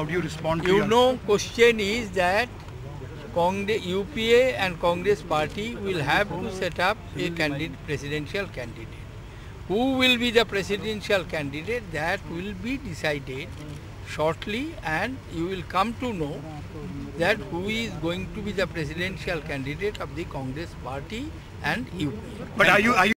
How do you respond to You know, question is that Congress, UPA and Congress party will have to set up a candidate, presidential candidate. Who will be the presidential candidate? That will be decided shortly, and you will come to know that who is going to be the presidential candidate of the Congress party and UPA. But are you are you